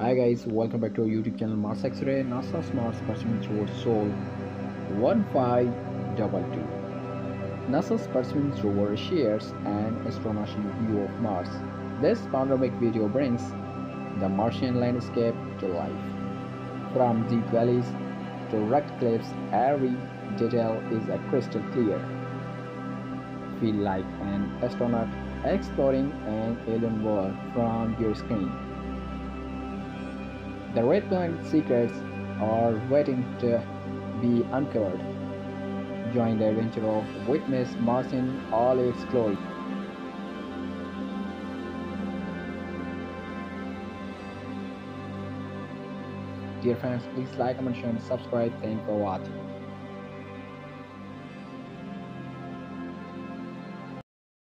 Hi guys, welcome back to our YouTube channel Mars X-ray NASA's Mars Perseverance rover Sol 1522. NASA's Perseverance rover shares an astonishing view of Mars. This panoramic video brings the Martian landscape to life. From deep valleys to rugged cliffs, every detail is a crystal clear. Feel like an astronaut exploring an alien world from your screen. The red planet secrets are waiting to be uncovered. Join the adventure of Witness Mars in all its glory. Dear friends, please like, comment, share, and subscribe. Thank you for watching.